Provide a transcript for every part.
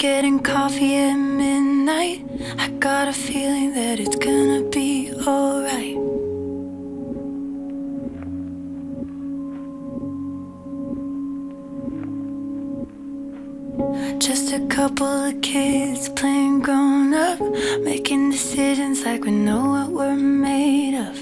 getting coffee at midnight. I got a feeling that it's gonna be alright. Just a couple of kids playing grown up, making decisions like we know what we're made of.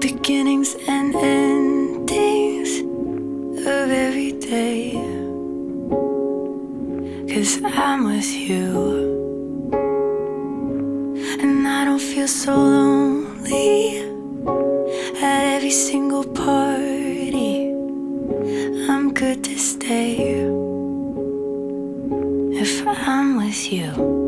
beginnings and endings of every day. Cause I'm with you, and I don't feel so lonely at every single party. I'm good to stay if I'm with you.